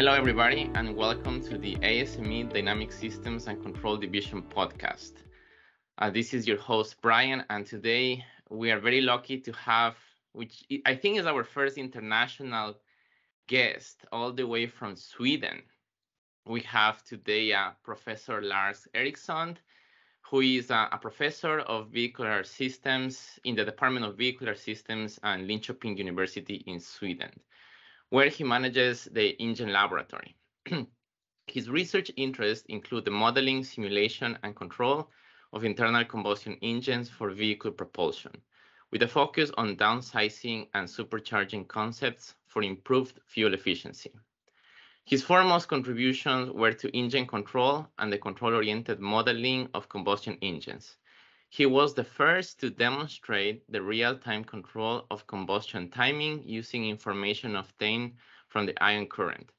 Hello, everybody, and welcome to the ASME Dynamic Systems and Control Division podcast. Uh, this is your host, Brian, and today we are very lucky to have, which I think is our first international guest, all the way from Sweden. We have today uh, Professor Lars Eriksson, who is a, a, professor of vehicular systems in the Department of Vehicular Systems at Linköping University in Sweden, where he manages the engine laboratory. His research interests include the modeling, simulation, and control of internal combustion engines for vehicle propulsion, with a focus on downsizing and supercharging concepts for improved fuel efficiency. His foremost contributions were to engine control and the control-oriented modeling of combustion engines. He was the first to demonstrate the real-time control of combustion timing using information obtained from the ion current.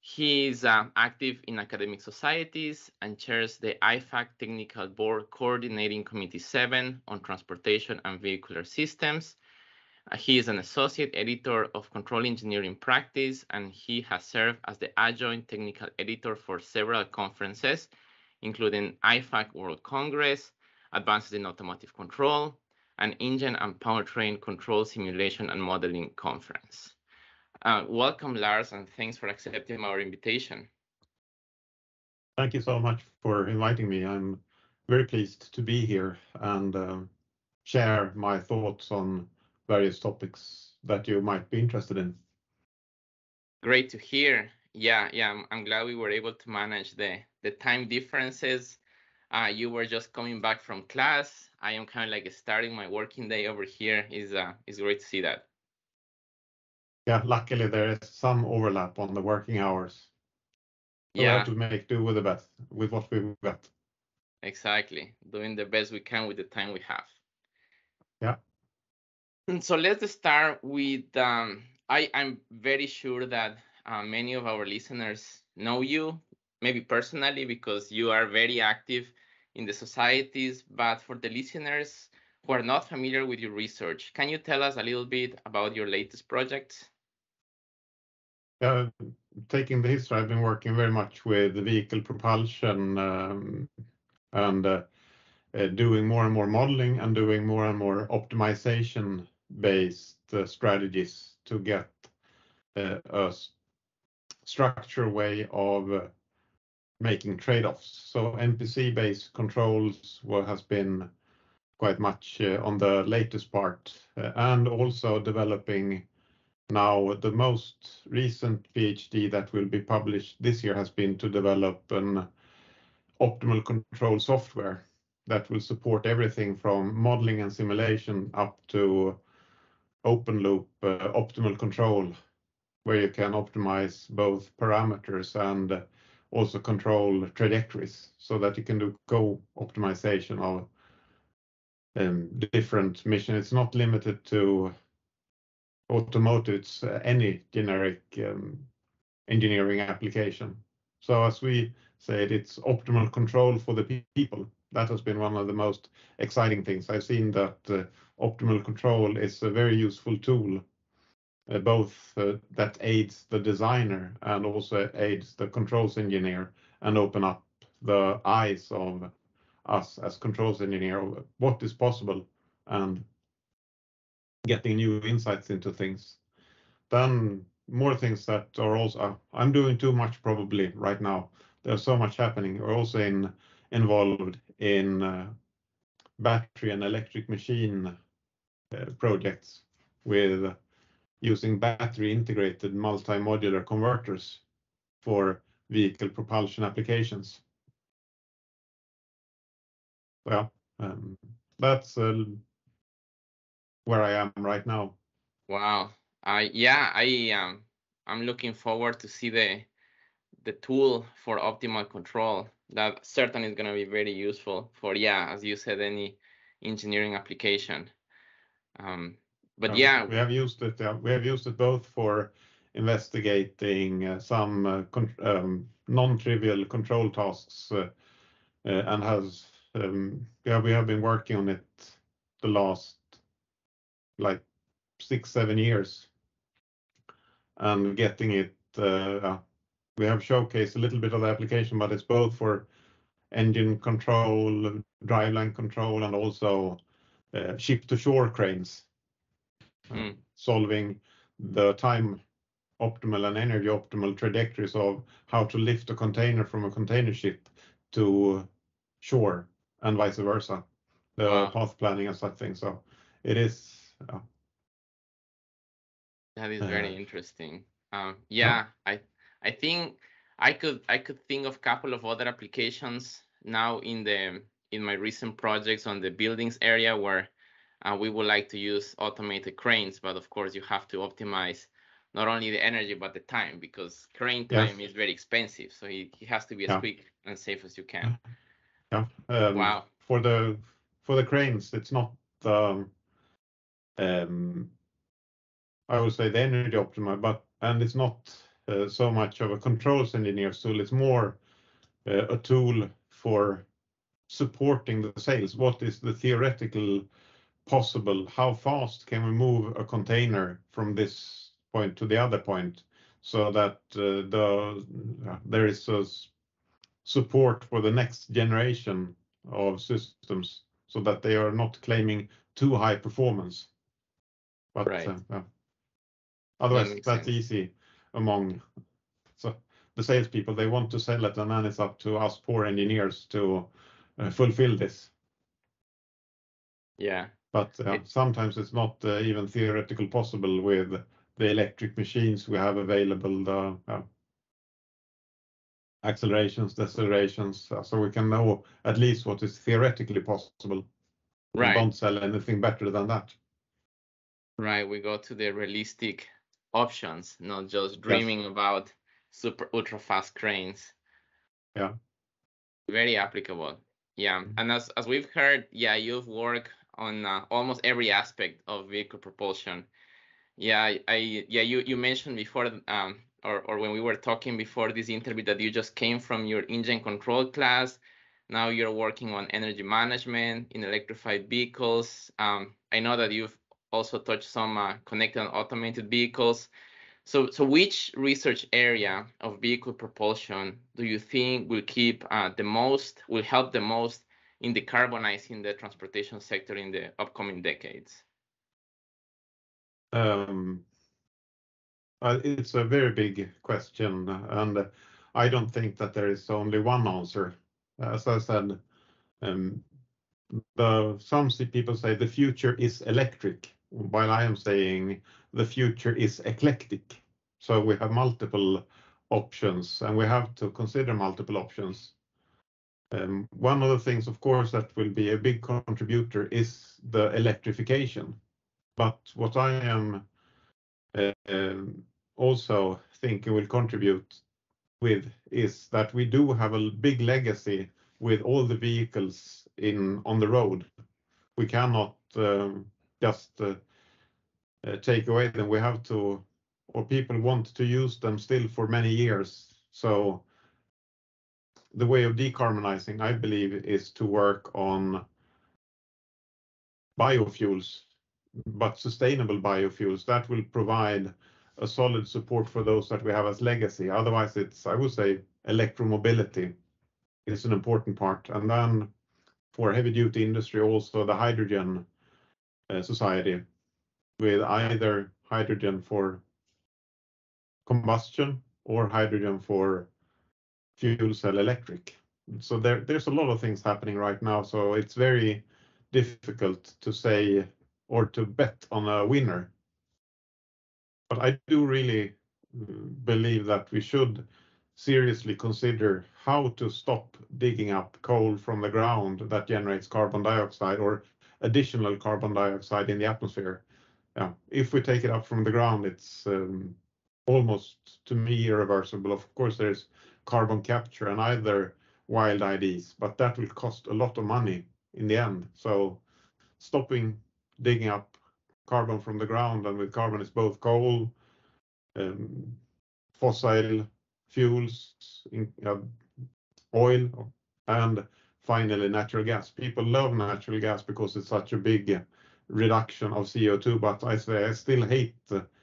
He is uh, active in academic societies and chairs the IFAC Technical Board Coordinating Committee 7 on Transportation and Vehicular Systems, uh, he is an associate editor of Control Engineering Practice, and he has served as the adjunct technical editor for several conferences, including IFAC World Congress, Advances in Automotive Control, and Engine and Powertrain Control Simulation and Modeling Conference. Uh, welcome, Lars, and thanks for accepting our invitation. Thank you so much for inviting me. I'm very pleased to be here and uh, share my thoughts on various topics that you might be interested in. Great to hear. Yeah, yeah, I'm, I'm glad we were able to manage the the time differences. Uh, you were just coming back from class. I am kind of like starting my working day over here. Is uh, is great to see that. Yeah, luckily there is some overlap on the working hours. So yeah, to make do with the best with what we've got. Exactly, doing the best we can with the time we have. Yeah. And so let's start with um, I, I'm very sure that uh, many of our listeners know you, maybe personally, because you are very active in the societies. But for the listeners who are not familiar with your research, can you tell us a little bit about your latest projects? Uh, taking the history, I've been working very much with the vehicle propulsion um, and uh, uh, doing more and more modeling and doing more and more optimization based uh, strategies to get uh, a structured way of uh, making trade-offs. So MPC-based controls has been quite much on the latest part, and also developing now the most recent PhD that will be published this year has been to develop an optimal control software that will support everything from modeling and simulation up to open loop uh, optimal control, where you can optimize both parameters and also control trajectories so that you can do co-optimization of um, different mission. It's not limited to automotive, it's uh, any generic um, engineering application. So as we said, it's optimal control for the people. That has been one of the most exciting things. I've seen that uh, optimal control is a very useful tool, both uh, that aids the designer and also aids the controls engineer and open up the eyes of us as controls engineer what is possible and getting new insights into things. Then more things that are also I'm doing too much probably right now. There's so much happening. We're also in involved in uh, battery and electric machine uh, projects with using battery integrated multi-modular converters for vehicle propulsion applications. Well, um, that's uh, where I am right now. Wow. Uh, yeah, I um, I'm looking forward to see the the tool for optimal control. That certainly is going to be very useful for yeah, as you said, any engineering application. Um, but yeah, we have used it. Uh, we have used it both for investigating uh, some uh, um, non-trivial control tasks, and has um, yeah we have been working on it the last like six seven years, and getting it uh, we have showcased a little bit of the application, but it's both for engine control, driveline control, and also ship-to-shore cranes. Mm. Solving the time optimal and energy optimal trajectories of how to lift a container from a container ship to shore and vice versa. The Wow. path planning and such things. So it is, That is very Uh, interesting. Um, yeah, I I think I could I could think of a couple of other applications now in the in my recent projects on the buildings area where uh, we would like to use automated cranes, but of course you have to optimize not only the energy but the time because crane Yes. time is very expensive, so it, it has to be as Yeah. quick and safe as you can. yeah. um, Wow. For the for the cranes, it's not, um, um, I would say the energy optimal, but and it's not uh, so much of a controls engineer's tool. It's more uh, a tool for supporting the sales. What is the theoretical possible? How fast can we move a container from this point to the other point so that uh, the there is a support for the next generation of systems so that they are not claiming too high performance. But Right. uh, yeah. Otherwise, that's easy among so the salespeople. They want to sell it, and then it's up to us poor engineers to uh, fulfill this. Yeah. But uh, It- sometimes it's not uh, even theoretical possible with the electric machines we have available, the uh, accelerations, decelerations, uh, so we can know at least what is theoretically possible. We Right. don't sell anything better than that. Right, we go to the realistic options, not just dreaming about super ultra fast cranes. Yeah. Very applicable. Yeah, Mhm. and as as we've heard, yeah, you've worked on uh, almost every aspect of vehicle propulsion. Yeah, I, I yeah, you you mentioned before um or or when we were talking before this interview that you just came from your engine control class. Now you're working on energy management in electrified vehicles. Um, I know that you've also touched some uh, connected and automated vehicles. So, so which research area of vehicle propulsion do you think will keep uh, the most, will help the most in decarbonizing the transportation sector in the upcoming decades? Um, uh, It's a very big question, and I don't think that there is only one answer. As I said, um, the some people say the future is electric, while I am saying the future is eclectic. So we have multiple options, and we have to consider multiple options. Um, One of the things, of course, that will be a big contributor is the electrification. But what I am uh, um, also thinking will contribute with is that we do have a big legacy with all the vehicles in on the road. We cannot um, just uh, uh, take away them. We have to, or people want to use them still for many years. The way of decarbonizing, I believe, is to work on biofuels, but sustainable biofuels. That will provide a solid support for those that we have as legacy. Otherwise, it's, I would say, electromobility is an important part. And then for heavy duty industry, also the hydrogen uh, society with either hydrogen for combustion or hydrogen for fuel cell electric. So there, there's a lot of things happening right now. So it's very difficult to say or to bet on a winner. But I do really mm, believe that we should seriously consider how to stop digging up coal from the ground that generates carbon dioxide or additional carbon dioxide in the atmosphere. Yeah, if we take it up from the ground, it's um, almost to me irreversible. Of course, there's carbon capture and other wild ideas, but that will cost a lot of money in the end. So stopping digging up carbon from the ground, and with carbon is both coal, um, fossil fuels, in, uh, oil, and finally natural gas. People love natural gas because it's such a big reduction of CO2, but I say I still hate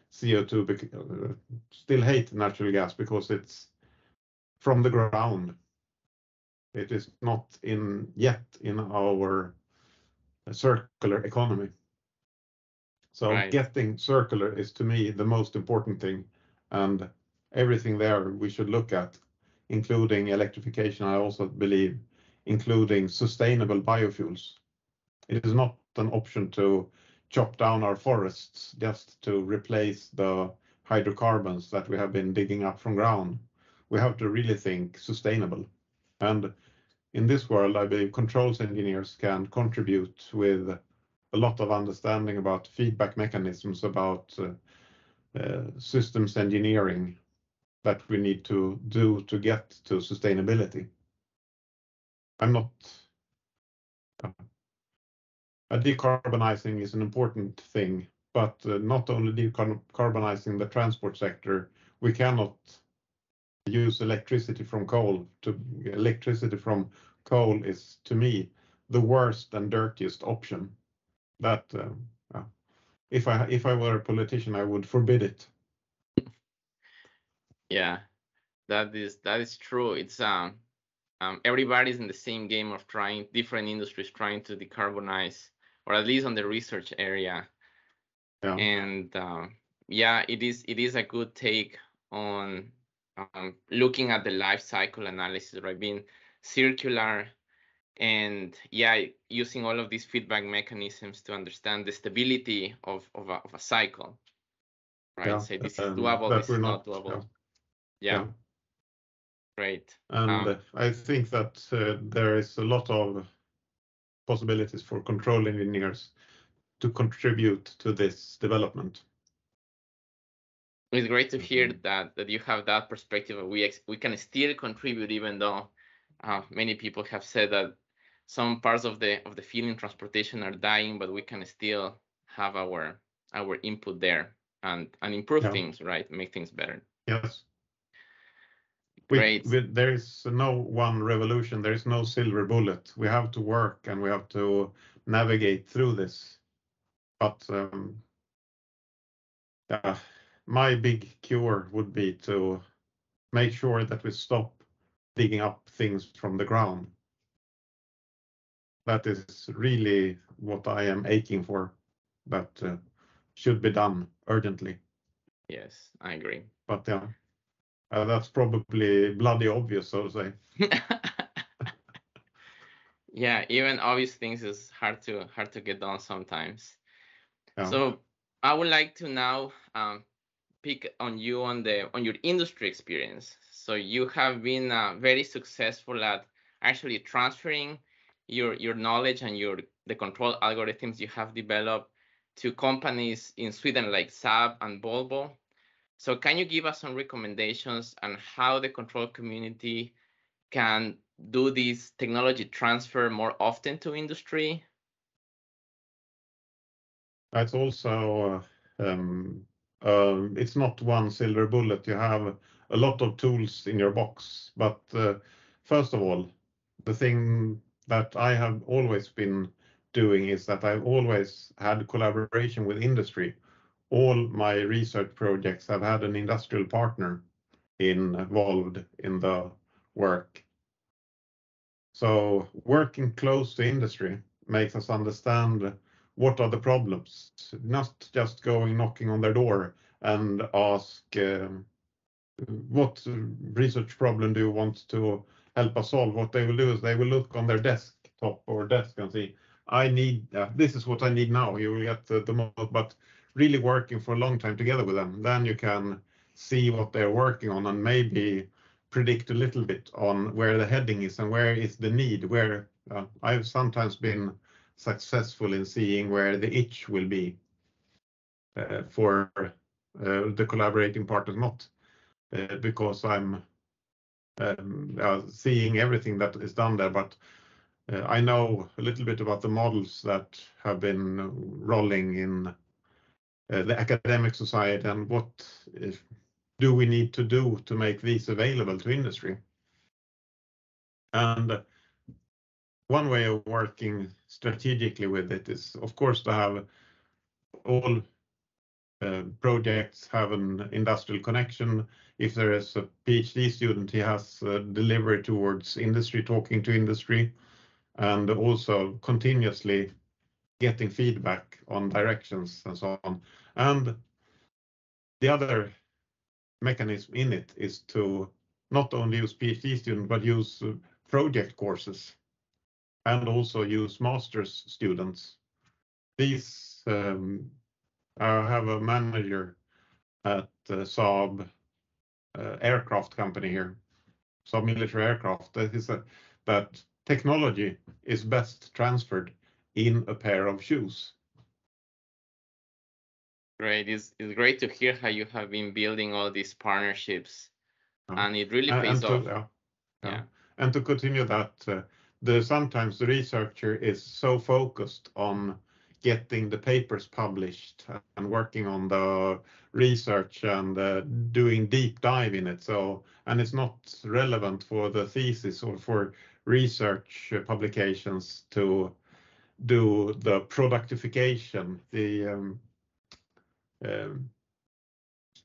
CO2, bec- uh, still hate natural gas because it's from the ground. It is not in yet in our circular economy. Right. Getting circular is, to me, the most important thing, and everything there we should look at, including electrification, I also believe, including sustainable biofuels. It is not an option to chop down our forests just to replace the hydrocarbons that we have been digging up from ground. We have to really think sustainable. And in this world, I believe controls engineers can contribute with a lot of understanding about feedback mechanisms, about uh, uh, systems engineering that we need to do to get to sustainability. I'm not. Uh, decarbonizing is an important thing, but uh, not only decarbonizing the transport sector, we cannot use electricity from coal. To electricity from coal is, to me, the worst and dirtiest option that uh, if I if I were a politician, I would forbid it. Yeah. that is that is true. It's um, um, everybody's in the same game of trying different industries trying to decarbonize, or at least on the research area. Yeah. And um, yeah, it is it is a good take on Um, looking at the life cycle analysis, right? Being circular and, yeah, using all of these feedback mechanisms to understand the stability of a cycle, right? Yeah. Say, "This is um, doable, this is not doable. Yeah. Yeah. Great. Um, I think that uh, there is a lot of possibilities for control engineers to contribute to this development. It's great to hear mm-hmm. that that you have that perspective. We we can still contribute even though uh, many people have said that some parts of the of the field in transportation are dying, but we can still have our our input there and and improve things, right? Make things better. Yes. Great. There is no one revolution. There is no silver bullet. We have to work, and we have to navigate through this. Um, My big cure would be to make sure that we stop digging up things from the ground. That is really what I am aching for, that uh, should be done urgently. Yes, I agree. But yeah, uh, that's probably bloody obvious, so to say. Yeah, even obvious things is hard to hard to get done sometimes. Yeah. I would like to now um, pick on you on the on your industry experience. So you have been uh, very successful at actually transferring your your knowledge and your the control algorithms you have developed to companies in Sweden like Saab and Volvo. So can you give us some recommendations on how the control community can do this technology transfer more often to industry? That's also, uh, um, Um, it's not one silver bullet. You have a lot of tools in your box. But uh, First of all, the thing that I have always been doing is that I've always had collaboration with industry. All my research projects have had an industrial partner involved in the work. So working close to industry makes us understand what are the problems, not just going knocking on their door and ask, um, "What research problem do you want to help us solve?" What they will do is they will look on their desktop or desk and say, I need uh, "This is what I need now." You will get the most. But really working for a long time together with them, then you can see what they're working on and maybe predict a little bit on where the heading is and where is the need, where uh, I've sometimes been successful in seeing where the itch will be uh, for uh, the collaborating partners, not uh, because I'm um, seeing everything that is done there, but I know a little bit about the models that have been rolling in the academic society and what do we need to do to make these available to industry. One way of working strategically with it is, of course, to have all uh, projects have an industrial connection. If there is a PhD student, he has delivery towards industry, talking to industry, and also continuously getting feedback on directions and so on. And the other mechanism in it is to not only use PhD student, but use uh, project courses and also use master's students. These, I have a manager at Saab aircraft company here, Saab Military Aircraft, that is that technology is best transferred in a pair of shoes. Great. It's, it's great to hear how you have been building all these partnerships, and it really And- pays and to- off. yeah, yeah. Yeah. And to continue that, uh, the sometimes the researcher is so focused on getting the papers published and working on the research and uh, doing deep dive in it. So, and it's not relevant for the thesis or for research publications to do the productification, the um, um,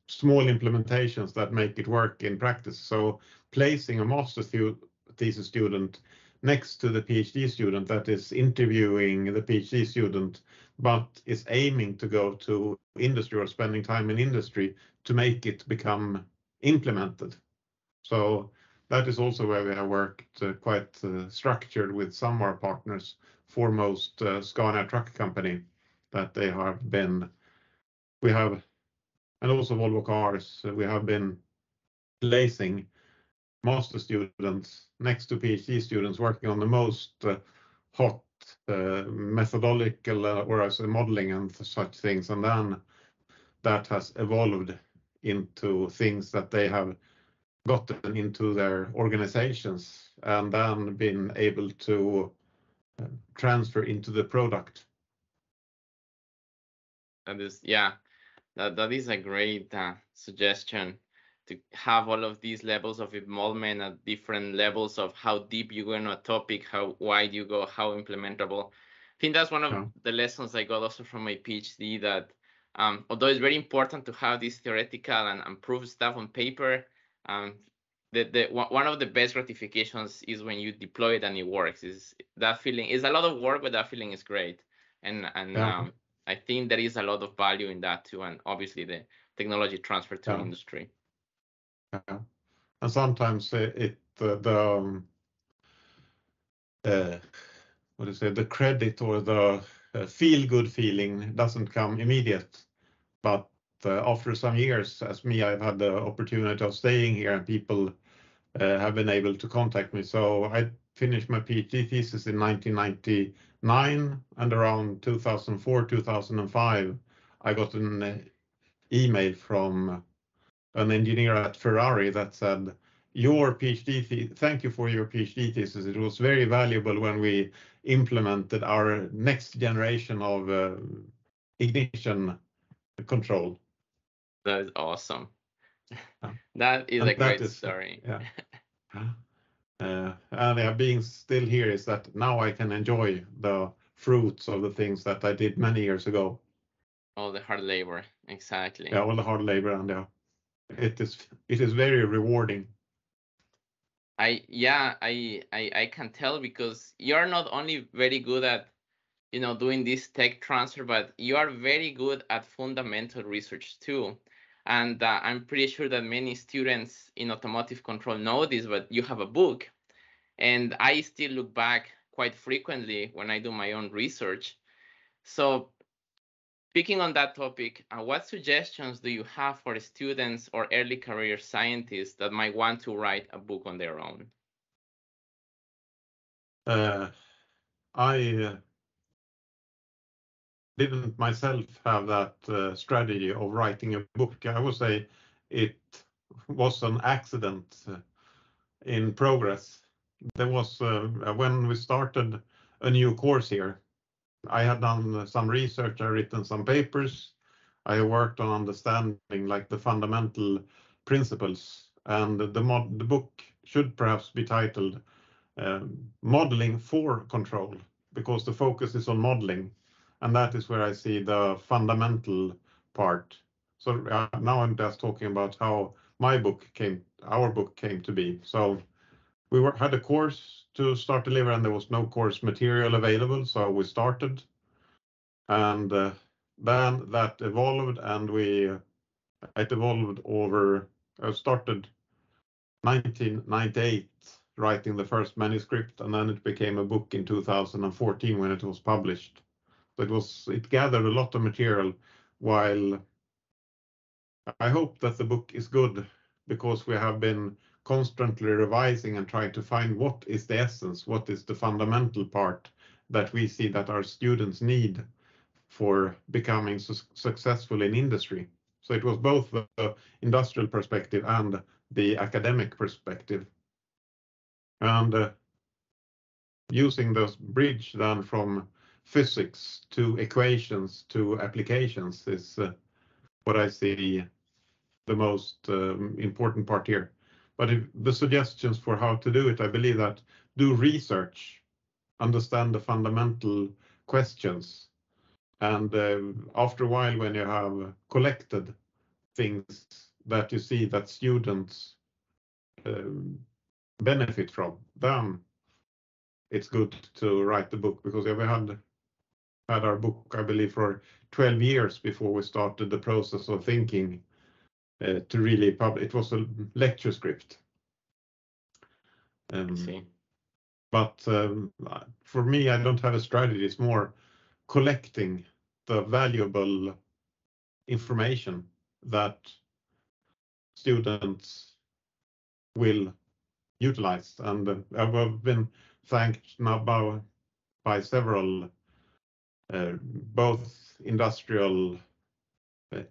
small implementations that make it work in practice. So placing a master stu- thesis student next to the PhD student that is interviewing the PhD student, but is aiming to go to industry or spending time in industry to make it become implemented. So that is also where we have worked uh, quite uh, structured with some of our partners, foremost uh, Scania Truck Company, that they have been, we have, and also Volvo Cars, uh, we have been placing master students next to PhD students working on the most uh, hot uh, methodological uh, or as modeling and such things. And then that has evolved into things that they have gotten into their organizations and then been able to transfer into the product. And That is, yeah, that, that is a great uh, suggestion to have all of these levels of involvement at different levels of how deep you go in a topic, how wide you go, how implementable. I think that's one of Yeah. the lessons I got also from my PhD that um, although it's very important to have this theoretical and, and proof stuff on paper, um, the, the one of the best gratifications is when you deploy it and it works. Is that feeling is a lot of work, but that feeling is great. And and Yeah. um, I think there is a lot of value in that too, and obviously the technology transfer to Yeah. industry. Yeah. And sometimes it, it uh, the um, uh, what do you say the credit or the uh, feel good feeling doesn't come immediate, but uh, after some years, as me, I've had the opportunity of staying here, and people uh, have been able to contact me. So I finished my PhD thesis in 1999, and around 2004, 2005, I got an uh, email from an engineer at Ferrari that said, "Your PhD, the- thank you for your PhD thesis. It was very valuable when we implemented our next generation of uh, ignition control." That is awesome. Yeah. that is And a that great is- story. yeah. Uh, and yeah, being still here is that now I can enjoy the fruits of the things that I did many years ago. All the hard labor, exactly. Yeah, all the hard labor and yeah, it is it is very rewarding. I yeah, I, I I can tell because you're not only very good at you know doing this tech transfer, but you are very good at fundamental research too. And uh, I'm pretty sure that many students in automotive control know this, but you have a book, and I still look back quite frequently when I do my own research. So, speaking on that topic, uh, what suggestions do you have for students or early career scientists that might want to write a book on their own? Uh, I uh, didn't myself have that uh, strategy of writing a book. I would say it was an accident uh, in progress. There was uh, when we started a new course here. I had done some research, I written some papers, I worked on understanding like the fundamental principles, and the mod the book should perhaps be titled um, "Modeling for Control" because the focus is on modeling, and that is where I see the fundamental part. So uh, now I'm just talking about how my book came, our book came to be. So we were, had a course to start deliver and there was no course material available. So we started and uh, then that evolved and we, it evolved over, uh, started 1998 writing the first manuscript and then it became a book in 2014 when it was published. So it was, it gathered a lot of material while I hope that the book is good because we have been constantly revising and trying to find what is the essence, what is the fundamental part that we see that our students need for becoming su successful in industry. So it was both the industrial perspective and the academic perspective. And uh, using this bridge then from physics to equations to applications is uh, what I see the most um, important part here. But if the suggestions for how to do it, I believe that do research, understand the fundamental questions, and uh, after a while, when you have collected things that you see that students um, benefit from, then it's good to write the book. Because we had had our book, I believe, for 12 years before we started the process of thinking to really publish. It was a lecture script. Um, see. But um, for me, I don't have a strategy. It's more collecting the valuable information that students will utilize. And uh, I've been thanked now by, by several uh, both industrial uh,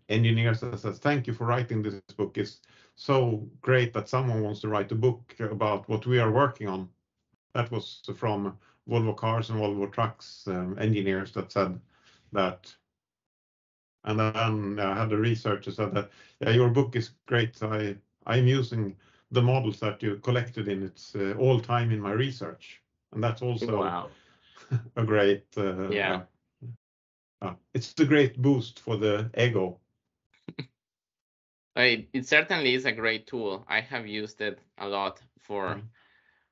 engineers that says, thank you for writing this book. It's so great that someone wants to write a book about what we are working on. That was from Volvo Cars and Volvo Trucks um, engineers that said that. And then I had a researcher said that, yeah, your book is great. I, I'm using the models that you collected in its uh, all time in my research. And that's also wow. a great uh, yeah uh, it's a great boost for the ego. it, it certainly is a great tool. I have used it a lot for mm.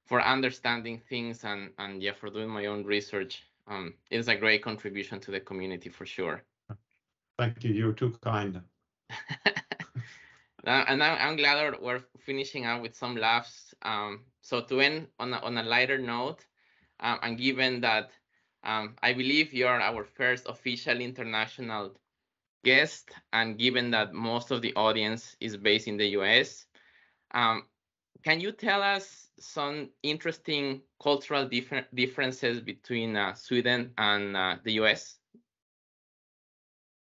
for understanding things and and yeah for doing my own research. Um, it's a great contribution to the community for sure. Thank you. You're too kind. and I'm, glad we're finishing up with some laughs. Um, so to end on a, on a lighter note, um, and given that um, I believe you're our first official international guest, and given that most of the audience is based in the US, um, can you tell us some interesting cultural differ differences between uh, Sweden and uh, the US?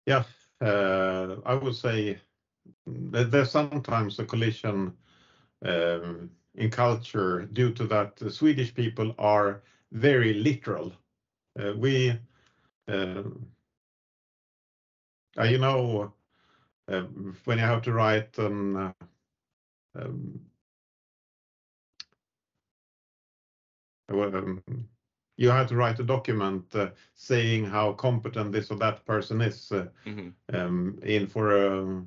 Yeah, uh, I would say there's sometimes a collision um, in culture due to that the Swedish people are very literal we, uh, uh, you know, when you have to write an um, um, you have to write a document uh, saying how competent this or that person is uh, mm -hmm. um, in for a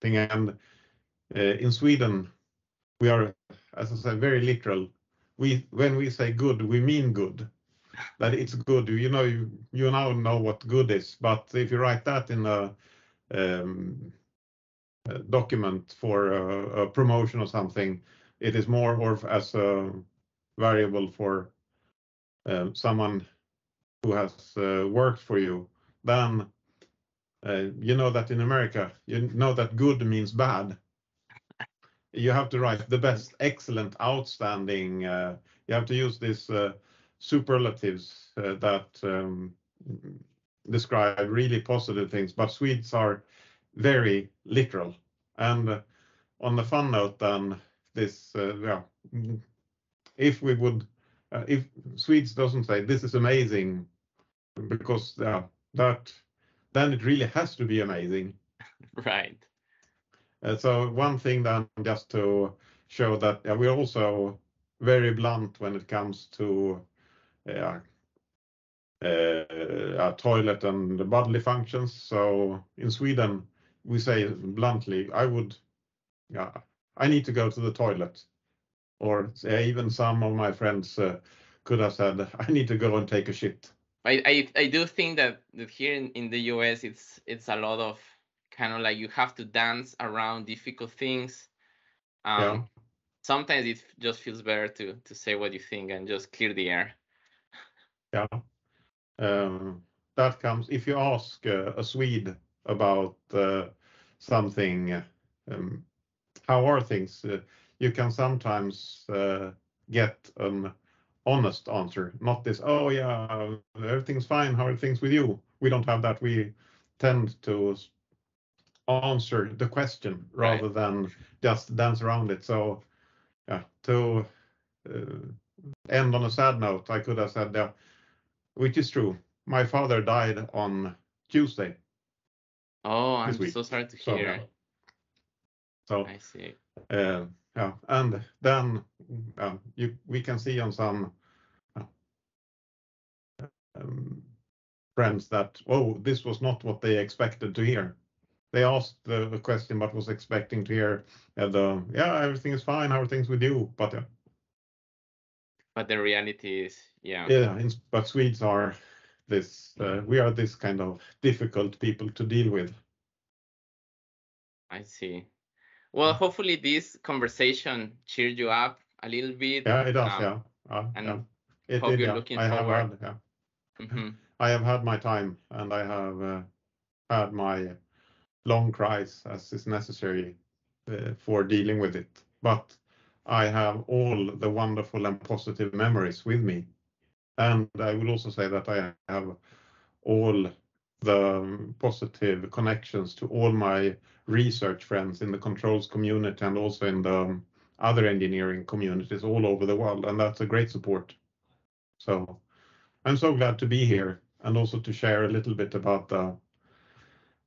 thing. And uh, in Sweden, we are, as I said, very literal. We when we say good, we mean good that it's good. You know, you, you now know what good is, but if you write that in a, um, a document for a, a, promotion or something, it is more or as a variable for uh, someone who has uh, worked for you. Then uh, you know that in America, you know that good means bad. You have to write the best, excellent, outstanding. Uh, you have to use this uh, superlatives uh, that um, describe really positive things, but Swedes are very literal. And uh, on the fun note, then this, uh, yeah, if we would, if Swedes doesn't say this is amazing, because yeah, that then it really has to be amazing. Right. Uh, so one thing then just to show that yeah, we're also very blunt when it comes to uh, a toilet and bodily functions. So in Sweden, we say bluntly, I would, yeah, I need to go to the toilet. Or even some of my friends uh, could have said, I need to go and take a shit. I, I, I do think that, that here in, in the US, it's it's a lot of kind of like you have to dance around difficult things. Um, yeah. Sometimes it just feels better to to say what you think and just clear the air. Yeah, um, that comes if you ask uh, a Swede about uh, something. Um, how are things? Uh, you can sometimes uh, get an honest answer, not this. Oh yeah, everything's fine. How are things with you? We don't have that. We tend to answer the question rather right. than just dance around it. So yeah, to uh, end on a sad note, I could have said, yeah, which is true. My father died on Tuesday. Oh, I'm week. so sorry to hear. So, I see. Uh, yeah, and then uh, you, we can see on some uh, um, friends that oh, this was not what they expected to hear they asked the, the question but was expecting to hear uh, the yeah everything is fine how are things with you but uh, but the reality is yeah yeah but swedes are this uh, we are this kind of difficult people to deal with i see well hopefully this conversation cheered you up a little bit yeah it does um, yeah uh, and yeah. It hope did, you're yeah. looking I forward have had, yeah. Mm-hmm. I have had my time and I have uh, had my long cries as is necessary uh, for dealing with it. But I have all the wonderful and positive memories with me. And I will also say that I have all the positive connections to all my research friends in the controls community and also in the other engineering communities all over the world. And that's a great support. So I'm so glad to be here and also to share a little bit about the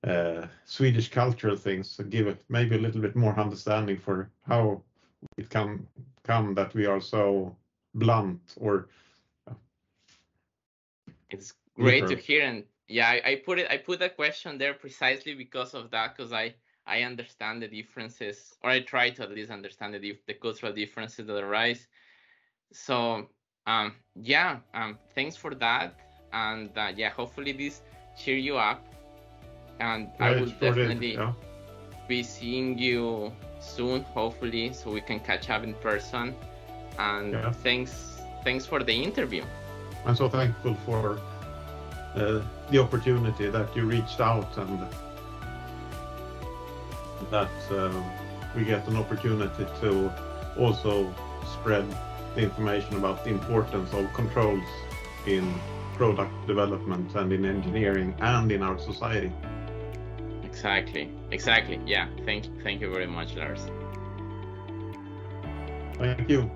uh, Swedish cultural things give maybe a little bit more understanding for how it can come that we are so blunt or it's great to hear and yeah I, I, put it i put that question there precisely because of that because i i understand the differences or i try to at least understand the, the cultural differences that arise so um yeah um thanks for that and uh, yeah hopefully this cheer you up and yeah, I will definitely yeah. be seeing you soon, hopefully, so we can catch up in person. And yeah. thanks, thanks for the interview. I'm so thankful for uh, the opportunity that you reached out and that um, we get an opportunity to also spread the information about the importance of controls in product development and in engineering and in our society. Exactly. Exactly. Yeah. Thank thank you very much, Lars. Thank you.